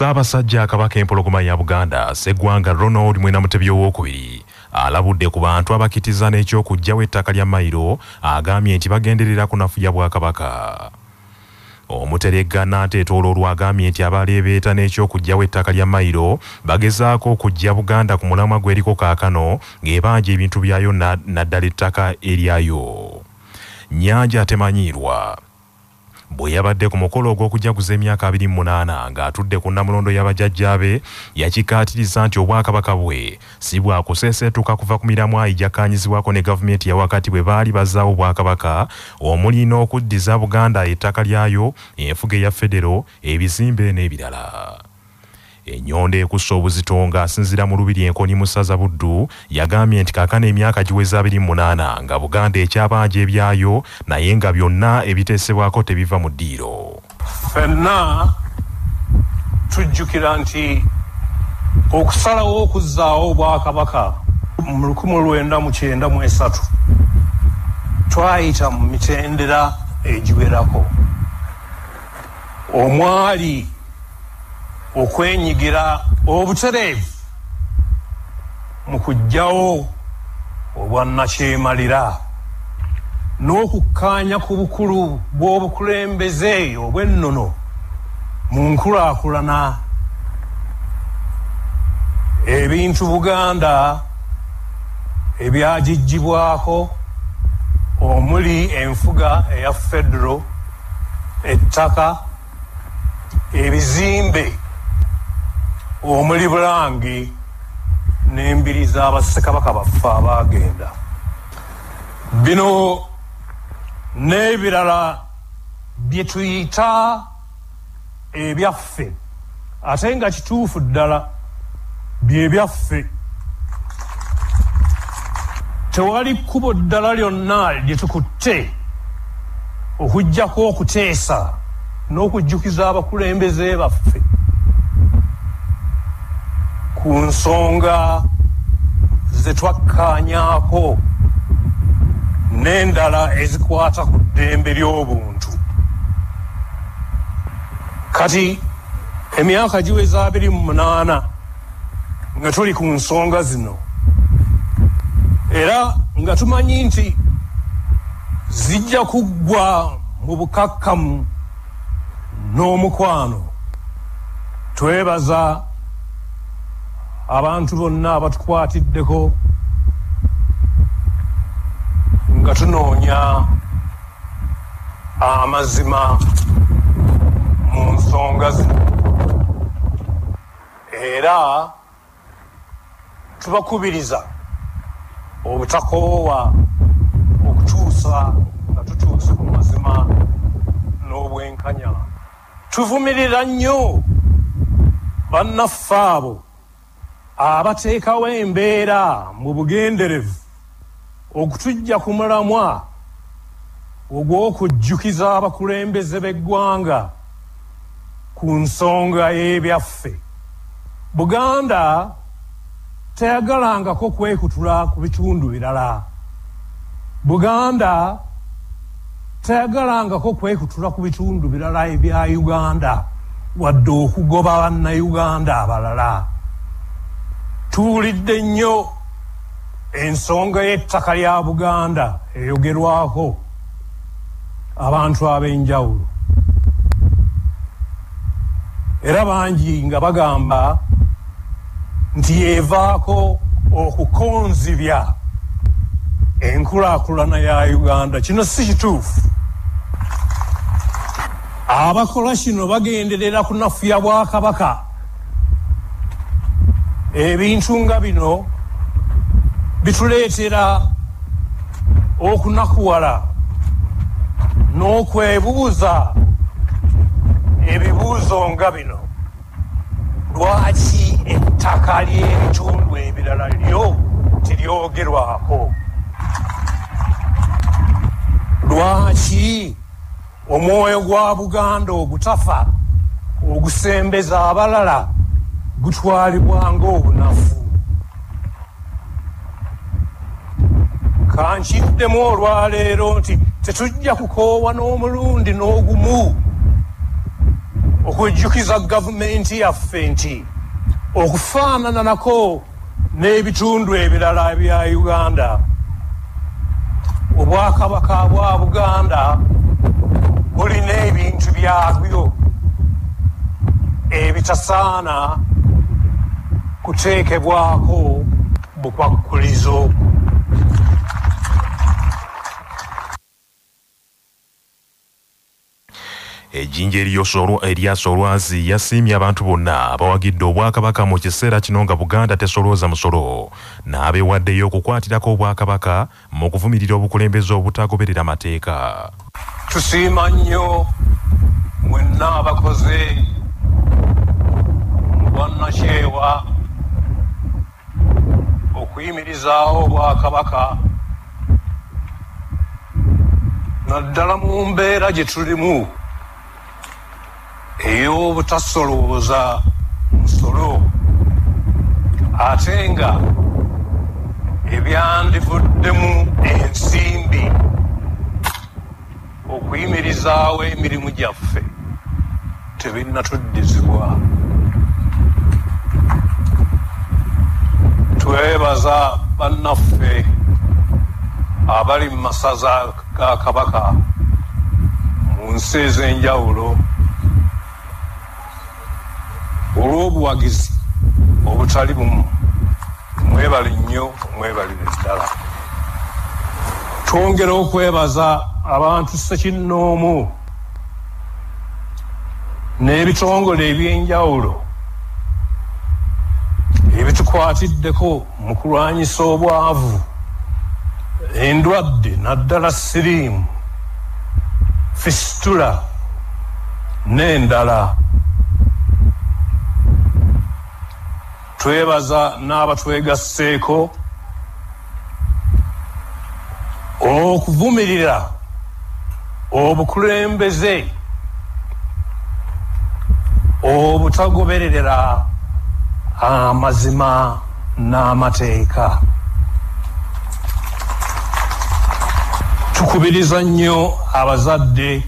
ssaabasajja kabaka empologoma ya buganda sseggwanga ronald mwenamutebi owookubiri alabudde ku bantu abakitiza n'ekyokugjawo ettaka lya mayiro agambye nti bagenderera kunafuya bwakabaka. Omuteregga nanteetoolo agambye nti abaleebeeta n'ekyokugjawo ettaka lya mayiro bagezaako okujja buganda ku mulamwa gweriko kaakano ng'ebanja ebintu byayo naddala ettaka eryayo. Nyanja temanyiirwa bwe yabadde ku mukolo ogw'okujaguza emyaka 28 ng'atudde ku nnamulondo y'abajjajjaabe yakikaatiriza nti obwakabaka bwe si bwakuseeseetuka kuva ku miramwa ejakkaanyizibwako ne gavumenti ya wakati bwe baali bazzaawo obwakabaka omuli n'okuddiza buganda ettaka lyayo enfuga eya federo ebizimbe n'ebirala ennyonda ekussa obuzito ng'asinziira mu lubiri enkoni mu ssaza buddu yagambye nti kaakano emyaka giweza 28 nga buganda ekyabanja ebyayo naye nga byonna ebiteesebwako tebiva mu ddiiro. Ffenna tujjukira nti okusalawo okuzzaawo obwakabaka mu 1993 twayita mu mitendera egiwerako. Omwali okwenyigira obutereevu mu kuggyawo obwannakyemalira n'okukkaanya ku bukulu bw'obukulembeze obw'ennono mu nkulaakulana. Ebintu buganda ebyagijjibwako omuli enfuga eya federo ettaka ebizimbe omuli bulangi n'embiri z'abassekabaka baffe abaagenda. Bino n'ebirala bye tuyita ebyaffe ate nga kituufu ddala bye byaffe. Tewali kkubo ddala lyonna lye tukutte okugjako okuteesa n'okujjukiza abakulembeze baffe ku nsonga ze twakkaanyaako n'endala ezikwata ku ddembe ly'obuntu. Kati emyaka giweza abiri mu munaana nga tuli ku nsonga zino era nga tumanyi nti zijja kuggwa mu bukakkamu n'omukwano twebaza abantu bonna abatukwatiddeko nga tunoonya amazima mu nsonga zino era tubakubiriza obutakoowa okutuusa nga tutuuse ku mazima n'obwenkanya. Tuvumirira nnyo bannaffe abo abateekawo embeera mu bugenderevu okutujja ku mulamwa ogw'okujjukiza abakulembeze b'eggwanga ku nsonga y'ebyaffe. Buganda teyagalangako kwekutula ku bitundu birala. Buganda teyagalangako kwekutula ku bitundu birala ebya uganda wadde okugoba bannayuganda abalala tuwulidde nnyo ensonga y'ettaka lya buganda eyogerwako abantu ab'enjawulo. Era bangi nga bagamba nti yeevaako okukonzibya enkulaakulana ya uganda. Kino si kituufu. Abakola kino bagenderera kunafuya bwakabaka ebintu nga bino bituleetera okunakuwala n'okwebuuza ebibuuzo nga bino. Lwaki ettaka ly'ebitundu ebirala lyo tiryogerwako lwaki omwoyo gwa buganda ogutafa ogusembeza abalala gutwalibwa ng'obunafu kankiddemu olwaleero nti tetujja kukoowa n'omulundi n'ogumu okujjukiza gavumenti yaffe nti okufaanana nako n'ebitundu ebirala bya uganda. Obwakabaka bwa buganda bulina ebintu byabyo ebitasaana kuteekebwako bukwakkulizo ejjinja eryasa olwazi yasiimye abantu bonna abawagidde obwakabaka mu kiseera kino nga buganda tesolooza musolo. N'abeewaddeyo okukwatirako obwakabaka mu kuvumirira obukulembeze obutagoberera mateeka. Tusiima nnyo mwenna abakoze bwannakyewa okuyimirizaawo obwakabaka. Naddala mu mbeera gye tulimu ey'obutasolooza musolo ate nga ebyandivuddemu ensimbi okuyimirizaawo emirimu gyaffe tebinnatuddizibwa twebaza bannaffe abali mu masaza ga kabaka mu nsi ez'enjawulo olw'obuwagizi obutali bumu. Mwebali nnyo mwebalire ddala. Twongera okwebaza abantu sekinnoomu n'ebitongole ebyenjawulo ebitukwatiddeko mu kulwanyisa obwavu. Endwadde naddala siriimu fisitula n'endala. Twebaza n'abatwegasseeko okuvumirira obukulembeze obutagobererera amazima n'amateeka. Tukubiriza nnyo abazadde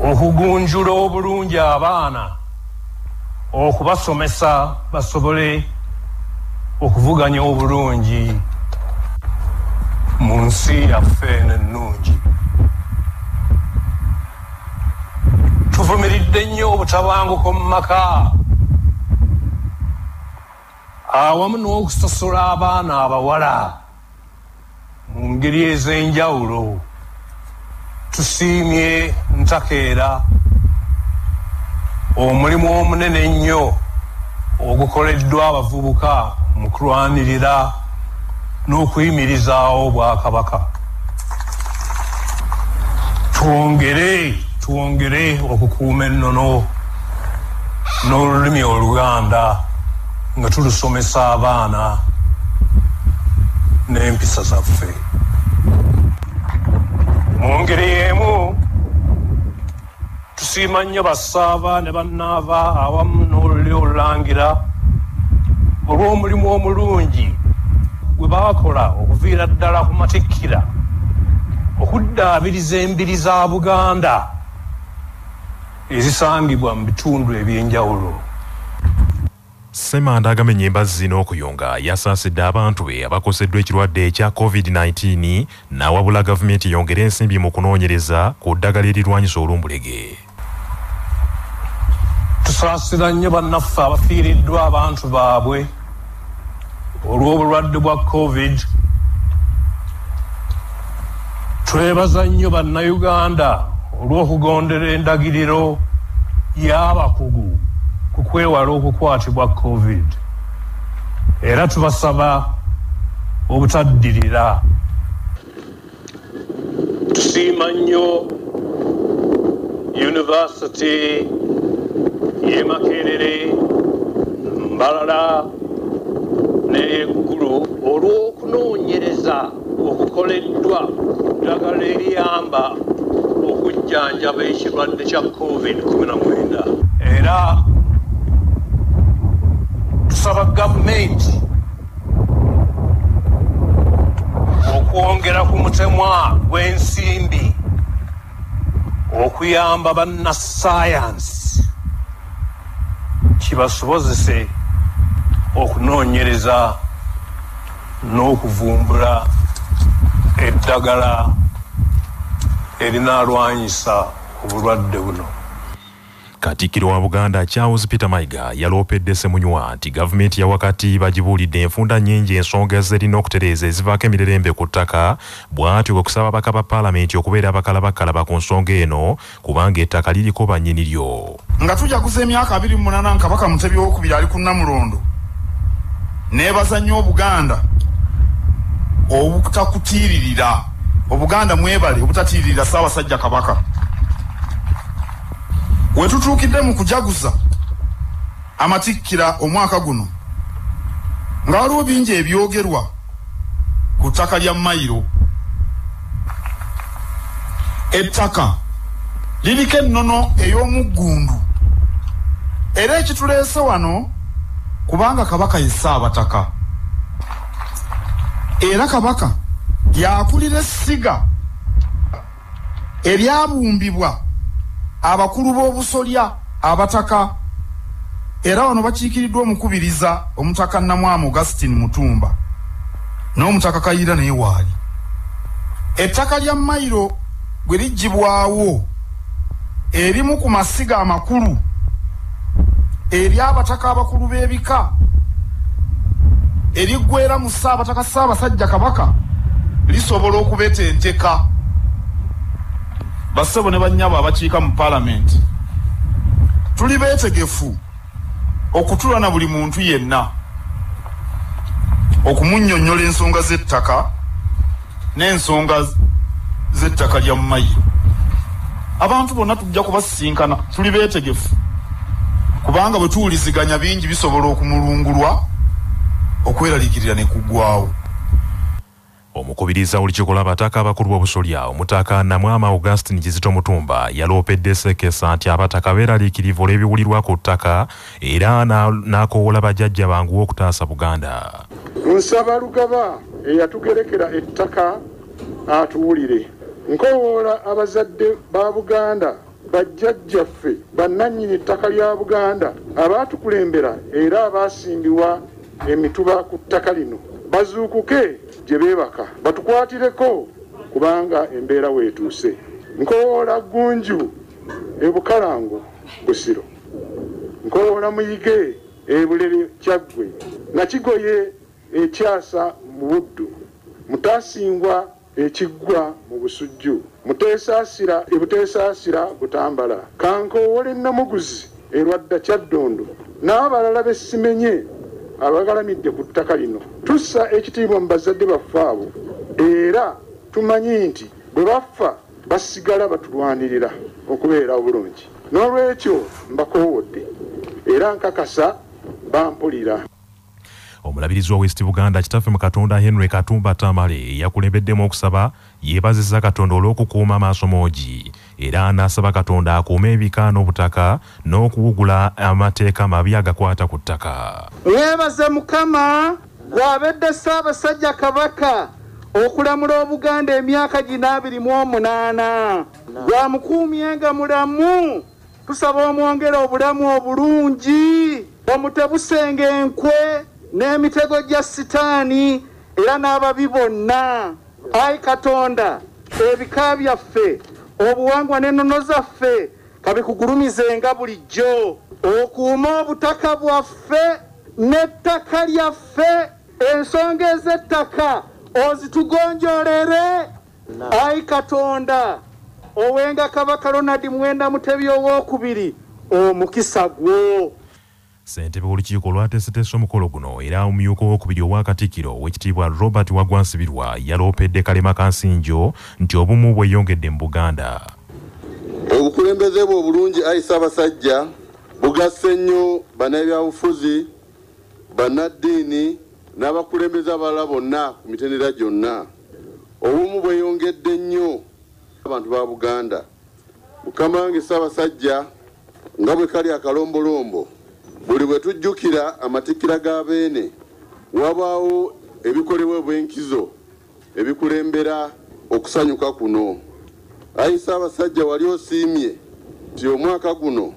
okugunjula obulungi abaana okubasomesa basobole okuvuganya obulungi mu nsi yaffe nennungi. Tuvumiridde nnyo obutabanguko mu maka awamu n'okusosola abaana abawala mu ngeri ez'enjawulo tusiimye ntakeera. Omulimu omunene ennyo ogukoleddwa abavubuka mu kulwanirira n'okuyimirizaawo obwakabaka. Twongere twongere okukuuma ennono n'olulimi oluganda nga tulusomesa abaana n'empisa zaffe. Mu ngeri y'emu tusiima nnyo bassaaba ne bannaava awamu n'oluli olulangira. Olw'omulimu omulungi gwe baakola okuviira ddala ku matikkira okuddaabiriza embiri za buganda ezisangibwa mu bitundu ebyenjawulo semanda agamenya embazzi n'okuyunga yasaasidde abantu be abakoseddwa ekirwadde ekya covid-19 n'awabula gavumenti yongere ensimbi mu kunoonyereza ku ddagala erirwanyisa olumbulege tusaasira nnyo bannaffe abafiiriddwa abantu baabwe olw'obulwadde bwa covid. Twebaza nnyo bannayuganda olw'okugondera endagiriro y'abakugu ku kwewala okukwatibwa covid. Era tubasaba obutaddirira. Tusiima nnyo yunivasity y'e makerere mbalala n'eyeggulu olw'okunoonyereza okukoleddwa ddagala eriyamba okujjanjaba ekirwadde kya covid-19. Era tusaba gavumenti okwongera ku mutemwa gw'ensimbi okuyamba bannasayansi kibasobozese okunoonyereza n'okuvumbula eddagala erinaalwanyisa obulwadde buno katikkiro wa buganda charles peter mayiga yaloopedde semunywa nti gavumenti ya wakati bagibuulidde enfunda nnyingi ensonga zerina okutereeza ezivaako emirerembe ku ttaka bw'atyo kwe kusaba abaka ba paalamenti okubeera bakalabakalaba ku nsonga eno kubanga ettaka liriko bannyini lyo nga tujaguza emyaka 28 nkabaka mutebi wokubiri ali ku namulondo neebaza nnyo obuganda obutakutiiririra obuganda mwebale obutatiiririra saabasajja kabaka wetutuukidde mu kujaguza amatikkira omwaka guno nga waliwo bingi ebyogerwa ku ttaka lya mayiro. Ettaka liriko ennono ey'omuggundu era ekituleese wano kubanga kabaka ye ssaabataka era kabaka yakulira essiga eryabumbibwa abakulu b'obusolya abataka. Era wano bakiikiriddwa omukubiriza omutaka namwama augustin mutumba n'omutaka kayira naye waali. Ettaka lya mayiro gwe liggibwawo erimu ku masiga amakulu ery'abataka abakulu b'ebika eriggwera mu ssaabataka ssaabasajja kabaka lisobola okubetenteka bassebo ne bannyabo abakiika mu paalamenti. Tuli beetegefu okutula na buli muntu yenna okumunnyonnyola ensonga z'ettaka n'ensonga z'ettaka lya mumayiro abantu bonna tujja kubasisinkana tuli beetegefu kubanga bwe tuwuliziganya bingi bisobola okumulungulwa okweraliikirira ne kuggwawo omukubiriza olukiiko lw'abataka abakulu b'obusolya omutaka namwama augustin kizito mutumba yaloopedde sekesa nti abataka beeraliikirivu olw'ebiwulirwa ku ttaka era n'akoowola bajjajja banguwa okutaasa buganda. Nsaba lugaba eyatugerekera ettaka atuwulire. Nkowoola abazadde ba buganda bajjajjaffe bannannyini ttaka lya buganda abaatukulembera era abaasimbibwa emituba ku ttaka lino. Bazuukuke gye beebaka batukwatireko kubanga embeera weetuuse. Nkowoola gunju ebukalango busiro nkowoola muyige ebulere kyaggwe. Nakigoye ekyasa mu buddu. Mutaasingwa ekiggwa mu busujju. Muteesaasira ebuteesaasira butambala. Kankoowole namuguzi erwadda kyaddondo. N'abalala bessimenye abagalamidde ku ttaka lino. Tussa ekitiibwa mu bazadde baffe abo era tumanyi nti bwe baffa basigala batulwanirira okubeera obulungi. N'olwekyo mbakoowodde era nkakasa bampulira. Omulabirizi wa west buganda kitaffe mu katonda henry katumba tamale yakulembeddemu okusaba yeebazizza katonda olw'okukuuma amaaso moogi era n'asaba katonda akuume ebika n'obutaka n'okuwugula amateeka mabi agakwata ku ttaka. Mwebaze mukama gwabedde ssaabasajja kabaka okulamula obuganda emyaka gino abiri mu omunaana. Gwamukuumyenga mulamu tusaba omwongere obulamu obulungi omutebusenga enkwe n'emitego gya sitaani era n'ababi bonna. Ayi katonda ebika byaffe obuwangwa n'ennono zaffe kabikugulumizenga bulijjo. Okuuma obutaka bwaffe n'ettaka lyaffe ensonga ez'ettaka ozitugonjolere ayi katonda owenga kabaka ronald mwenda mutebi owokubiri omukisa gwo ssentebe w'olukiiko olwateeseteese omukolo guno era omumyuka owokubiri ow'akatikkiro owekitiibwa robert wagwansibirwa yaloopedde kalema kansinjo nti obumu bweyongedde mu buganda. Obukulembeze bwe obulungi ayi ssaabasajja bugasse nnyo bannabyabufuzi bannaddiini n'abakulembeze abalala bonna ku mitendera gyonna. Obumu bweyongedde nnyo abantu ba buganda. Mukama wange ssaabasajja nga bwe kali akalombolombo buli bwe tujjukira amatikkira ga beene wabaawo ebikolebwa bwenkizo ebikulembera okusanyuka kuno. Ayi ssaabasajja wali osiimye nti omwaka guno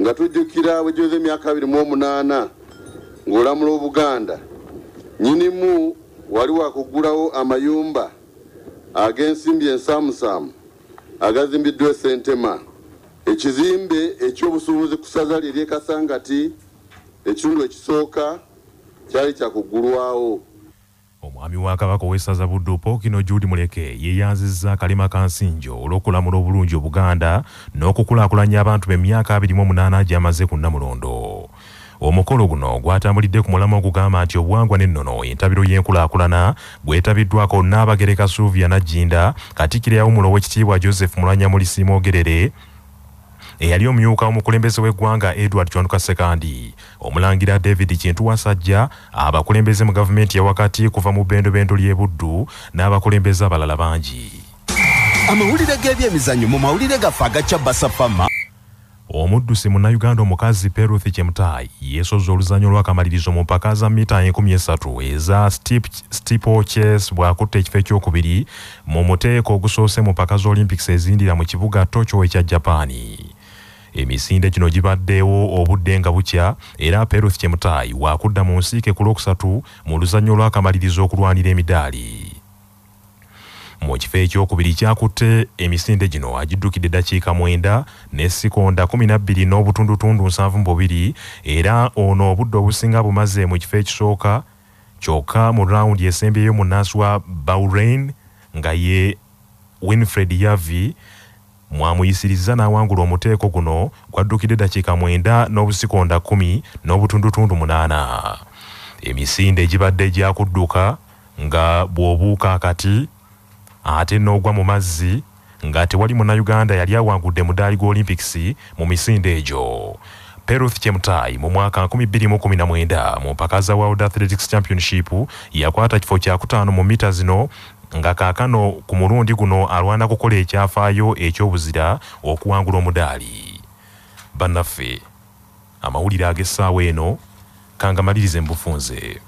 nga tujjukira bwe giweza emyaka abiri mu omunaana ng'olamula obuganda nyinimu wali wakuggulawo amayumba ag'ensimbi ensaamusaamu agazimbiddwa esentema ekizimbe ekyobusuubuzi ku saza lye eryekasangati ekitundu ekisooka kyali kyakuggulwawo omwami wa kabaka ow'essaza buddu pookino juudi muleke yeeyanzizza akalima ka nsinjo olw'okulamula obulungi obuganda n'okukulaakulanya abantu be emyaka 28 gy'amaze ku nnamulondo omukolo guno gwatambulidde ku mulamwa ogugamba nti obuwangwa n'ennono entabiro y'enkulaakulana gwetabiddwako nnaabagereka sylvia najjinda katikkiro yawumula ow'ekitiibwa joseph mulanyamulisi mwogerere eyali omumyuka omukulembeze w'eggwanga edward chwanuka sekandi omulangira david kintu wasajja abakulembeze mu gavumenti yawakati kuva mu bendobendo ly'e buddu n'abakulembeze abalala bangi. Amawulire g'ebyemizannyo mu mawulire gaffe agacya basafama omuddusi munnayuganda omukazi peruth chemutai yeesoza oluzanyo lw'akamalirizo mu mpaka za mita 13 eza steeple chase bw'akutta ekifo ekyokubiri mu muteeko ogusoose mu mpaka z'olympics ezindira mu kibuga tokyo ekya japaani emisinde gino gibaddewo obudde nga bukya era peruth chemutai waakudda mu nsiike ku lwokusatu mu luzanyo lw'akamalirizo okulwanira emidaali. Mu kifo ekyokubiri kyakutte emisinde gino agiddukidde eddakiika mwenda ne sikonda 12 n'obutundutundu 72 era ono obudde obusinga bumaze mu kifo ekisooka kyokka mu rawundi esembyeyo munnansi wa bahrain nga ye winfred yavi mwamuyisiriza n'awangula omuteeko guno gwaddukidde eddakiika mwenda n'obusikonda 1 n'obutundutundu 8 emisinde egibadde gyakudduka nga bw'obuuka akati ate n'ogwa mu mazzi nga tewali munnayuganda yali awangudde mudaali gwa olympics mu misinde egyo. Peruth chemutai mu mwaka 2019 mu mpaka za world athletics championship yakwata kifo kyakutaano mu mita zino nga kaakano ku mulundi guno alwana kukola ekyafaayo ekyobuzira okuwangula omudaali. Bannaffe amawulire ag'essaawa eno kangamalirize mu bufunze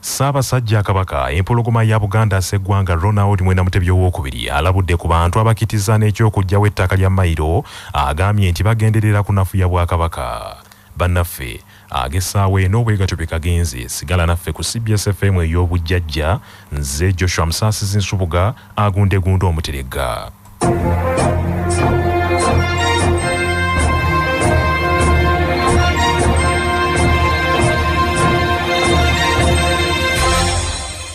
ssaabasajja kabaka empologoma ya buganda sseggwanga ronald mwena mutebi owookubiri alabudde ku bantu abakitiza n'ekyokugjawo ettaka lya mayiro agambye nti bagenderera kunafuya bwakabaka. Bannaffe ag'essaawa eno bwegatyo bye kagenze. Sigala naffe ku cbs fm ey'obujjajja nze joshua musaasizi nsubuga agundegunda omuteregga